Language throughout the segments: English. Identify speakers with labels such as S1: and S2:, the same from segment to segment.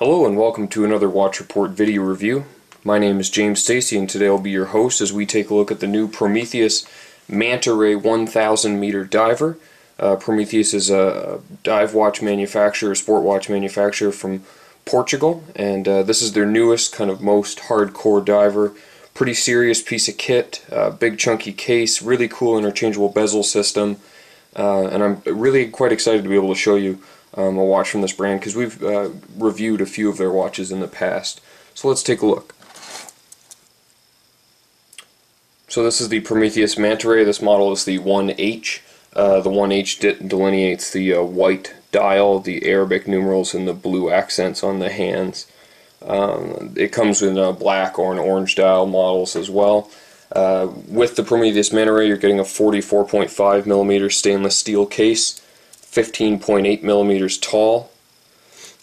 S1: Hello and welcome to another Watch Report video review. My name is James Stacey and today I'll be your host as we take a look at the new Prometheus Manta Ray 1000 meter diver. Uh, Prometheus is a dive watch manufacturer, sport watch manufacturer from Portugal and uh, this is their newest, kind of most hardcore diver. Pretty serious piece of kit, uh, big chunky case, really cool interchangeable bezel system uh, and I'm really quite excited to be able to show you um, a watch from this brand because we've uh, reviewed a few of their watches in the past. So let's take a look. So this is the Prometheus Manta Ray. This model is the 1H. Uh, the 1H de delineates the uh, white dial, the Arabic numerals, and the blue accents on the hands. Um, it comes with a black or an orange dial models as well. Uh, with the Prometheus Manta Ray, you're getting a 44.5 millimeter stainless steel case, 15.8 millimeters tall,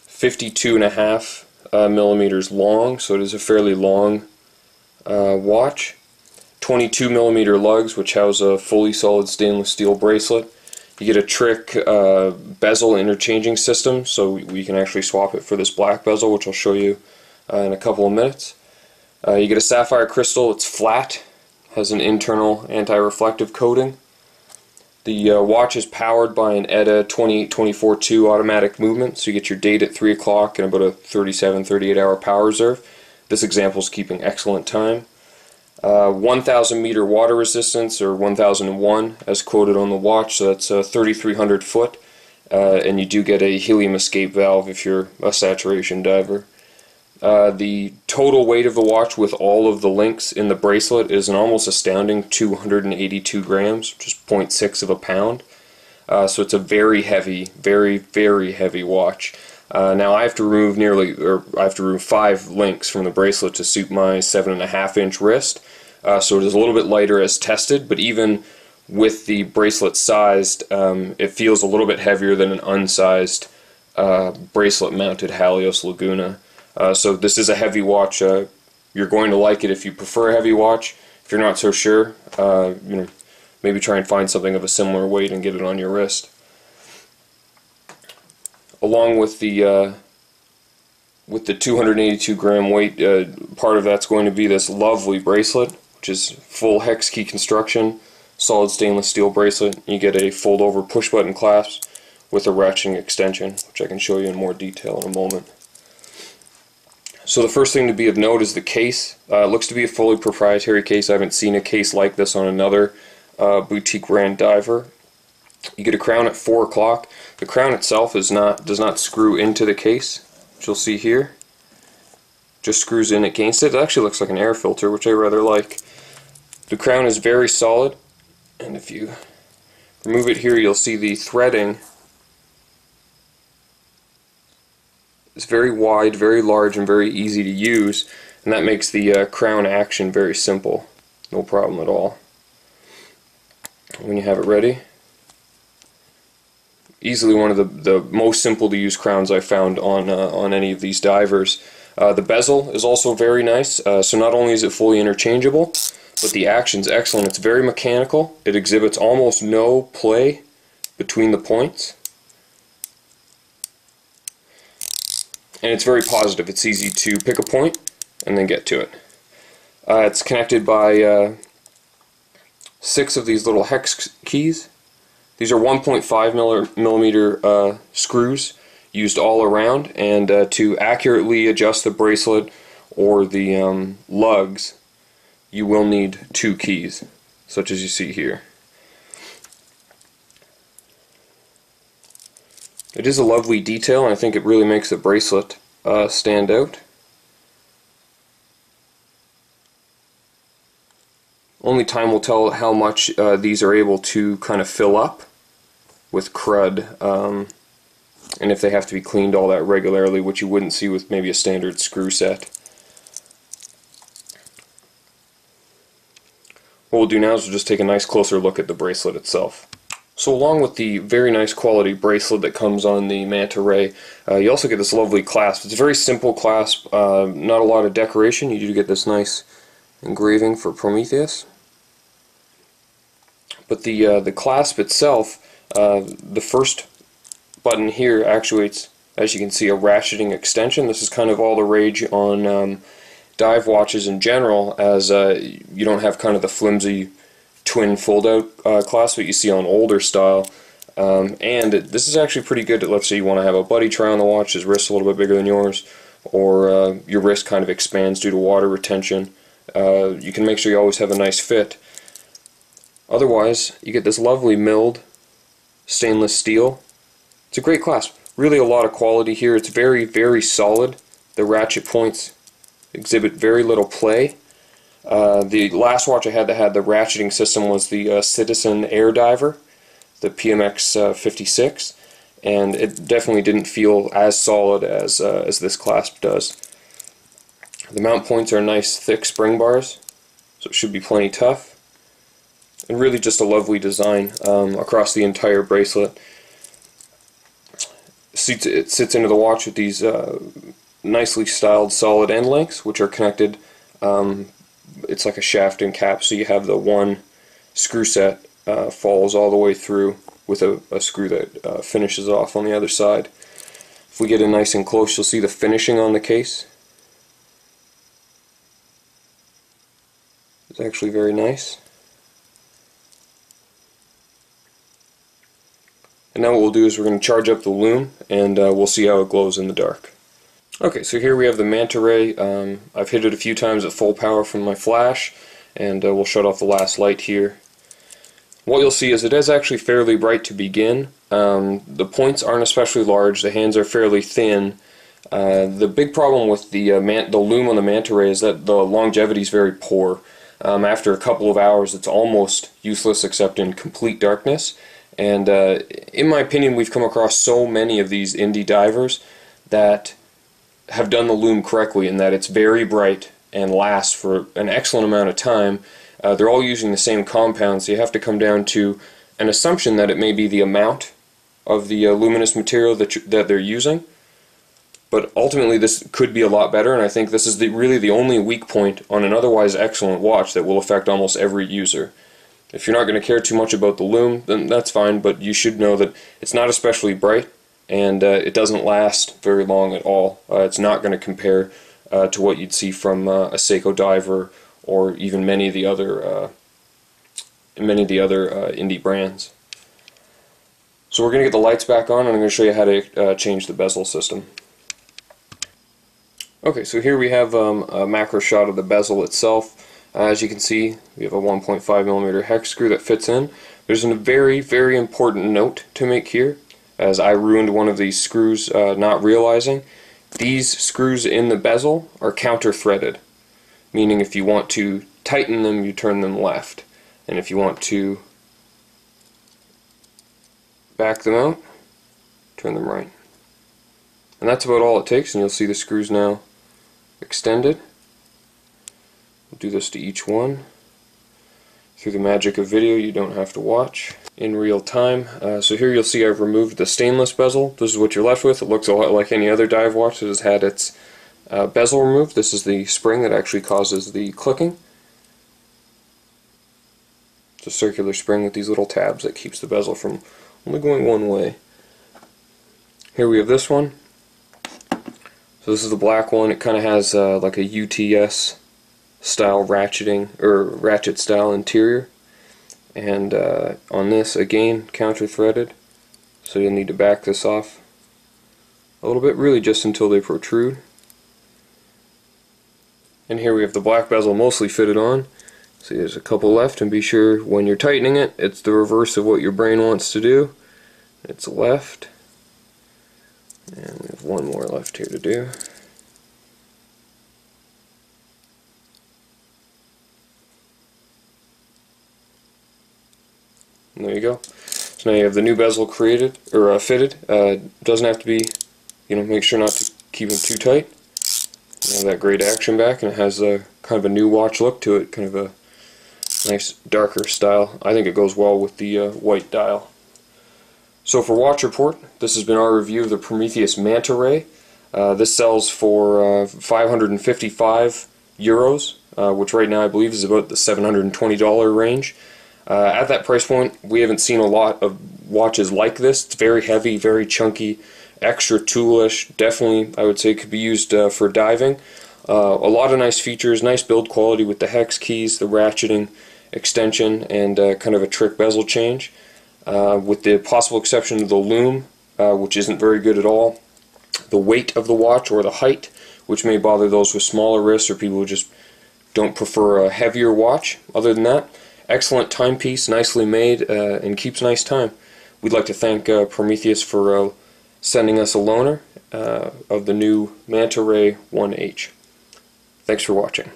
S1: 52.5 uh, millimeters long, so it is a fairly long uh, watch. 22 millimeter lugs, which house a fully solid stainless steel bracelet. You get a trick uh, bezel interchanging system, so we can actually swap it for this black bezel, which I'll show you uh, in a couple of minutes. Uh, you get a sapphire crystal, it's flat, has an internal anti-reflective coating. The uh, watch is powered by an ETA 2824-2 automatic movement, so you get your date at 3 o'clock and about a 37-38 hour power reserve. This example is keeping excellent time. Uh, 1,000 meter water resistance, or 1,001 as quoted on the watch, so that's uh, 3,300 foot, uh, and you do get a helium escape valve if you're a saturation diver. Uh, the total weight of the watch with all of the links in the bracelet is an almost astounding 282 grams, is 0.6 of a pound. Uh, so it's a very heavy, very, very heavy watch. Uh, now I have to remove nearly, or I have to remove five links from the bracelet to suit my seven and a half inch wrist. Uh, so it is a little bit lighter as tested, but even with the bracelet sized, um, it feels a little bit heavier than an unsized uh, bracelet mounted Halios Laguna. Uh, so this is a heavy watch. Uh, you're going to like it if you prefer a heavy watch. If you're not so sure, uh, you know, maybe try and find something of a similar weight and get it on your wrist. Along with the uh, with the 282 gram weight, uh, part of that's going to be this lovely bracelet, which is full hex key construction, solid stainless steel bracelet. You get a fold over push button clasp with a ratcheting extension, which I can show you in more detail in a moment. So the first thing to be of note is the case. Uh, looks to be a fully proprietary case. I haven't seen a case like this on another uh, boutique brand diver. You get a crown at 4 o'clock. The crown itself is not does not screw into the case, which you'll see here. Just screws in against it. It actually looks like an air filter, which I rather like. The crown is very solid, and if you remove it here, you'll see the threading It's very wide, very large, and very easy to use, and that makes the uh, crown action very simple. No problem at all. When you have it ready, easily one of the, the most simple to use crowns I found on, uh, on any of these divers. Uh, the bezel is also very nice, uh, so not only is it fully interchangeable, but the action's excellent. It's very mechanical. It exhibits almost no play between the points. And it's very positive. It's easy to pick a point and then get to it. Uh, it's connected by uh, six of these little hex keys. These are 1.5 millimeter uh, screws used all around, and uh, to accurately adjust the bracelet or the um, lugs, you will need two keys, such as you see here. It is a lovely detail and I think it really makes the bracelet uh, stand out. Only time will tell how much uh, these are able to kind of fill up with crud um, and if they have to be cleaned all that regularly which you wouldn't see with maybe a standard screw set. What we'll do now is we'll just take a nice closer look at the bracelet itself. So along with the very nice quality bracelet that comes on the Manta Ray, uh, you also get this lovely clasp. It's a very simple clasp, uh, not a lot of decoration. You do get this nice engraving for Prometheus. But the, uh, the clasp itself, uh, the first button here actuates as you can see, a ratcheting extension. This is kind of all the rage on um, dive watches in general, as uh, you don't have kind of the flimsy twin fold-out uh, clasp that you see on older style. Um, and it, this is actually pretty good. Let's say you want to have a buddy try on the watch, his wrist's a little bit bigger than yours, or uh, your wrist kind of expands due to water retention. Uh, you can make sure you always have a nice fit. Otherwise, you get this lovely milled stainless steel. It's a great clasp. Really a lot of quality here. It's very, very solid. The ratchet points exhibit very little play. Uh, the last watch I had that had the ratcheting system was the uh, Citizen Air Diver, the PMX uh, 56, and it definitely didn't feel as solid as, uh, as this clasp does. The mount points are nice thick spring bars, so it should be plenty tough. And really just a lovely design um, across the entire bracelet it sits into the watch with these uh, nicely styled solid end links, which are connected. Um, it's like a shaft and cap, so you have the one screw set uh, falls all the way through with a, a screw that uh, finishes off on the other side. If we get in nice and close, you'll see the finishing on the case. It's actually very nice. And now what we'll do is we're going to charge up the lume and uh, we'll see how it glows in the dark. Okay, so here we have the manta ray. Um, I've hit it a few times at full power from my flash and uh, we'll shut off the last light here. What you'll see is it is actually fairly bright to begin. Um, the points aren't especially large, the hands are fairly thin. Uh, the big problem with the, uh, the lume on the manta ray is that the longevity is very poor. Um, after a couple of hours it's almost useless except in complete darkness and uh, in my opinion, we've come across so many of these indie divers that have done the lume correctly in that it's very bright and lasts for an excellent amount of time. Uh, they're all using the same compound, so you have to come down to an assumption that it may be the amount of the uh, luminous material that, that they're using. But ultimately, this could be a lot better, and I think this is the, really the only weak point on an otherwise excellent watch that will affect almost every user. If you're not going to care too much about the lume, then that's fine, but you should know that it's not especially bright and uh, it doesn't last very long at all. Uh, it's not going to compare uh, to what you'd see from uh, a Seiko diver or even many of the other uh, many of the other indie brands. So we're going to get the lights back on and I'm going to show you how to change the bezel system. Okay, so here we have um, a macro shot of the bezel itself. As you can see, we have a 1.5 millimeter hex screw that fits in. There's a very, very important note to make here, as I ruined one of these screws uh, not realizing. These screws in the bezel are counter-threaded, meaning if you want to tighten them, you turn them left. And if you want to back them out, turn them right. And that's about all it takes, and you'll see the screws now extended. We'll do this to each one. Through the magic of video, you don't have to watch in real time. Uh, so here you'll see I've removed the stainless bezel. This is what you're left with. It looks a lot like any other dive watch that has had its uh, bezel removed. This is the spring that actually causes the clicking. It's a circular spring with these little tabs that keeps the bezel from only going one way. Here we have this one. So this is the black one. It kind of has uh, like a UTS style ratcheting or ratchet style interior. And uh, on this again counter threaded so you'll need to back this off a little bit really just until they protrude. And here we have the black bezel mostly fitted on. See there's a couple left and be sure when you're tightening it it's the reverse of what your brain wants to do. It's left. And we have one more left here to do there you go. So now you have the new bezel created or uh, fitted. Uh, doesn't have to be, you know, make sure not to keep them too tight. You have that great action back, and it has a kind of a new watch look to it, kind of a nice darker style. I think it goes well with the uh, white dial. So for Watch Report, this has been our review of the Prometheus Manta Ray. Uh, this sells for uh, 555 euros, uh, which right now I believe is about the $720 range. Uh, at that price point, we haven't seen a lot of watches like this. It's very heavy, very chunky, extra toolish. Definitely, I would say could be used uh, for diving. Uh, a lot of nice features, nice build quality with the hex keys, the ratcheting extension, and uh, kind of a trick bezel change. Uh, with the possible exception of the lume, uh, which isn't very good at all. The weight of the watch or the height, which may bother those with smaller wrists or people who just don't prefer a heavier watch. Other than that, excellent timepiece, nicely made, uh, and keeps nice time. We'd like to thank uh, Prometheus for uh, sending us a loaner uh, of the new Manta Ray 1H. Thanks for watching.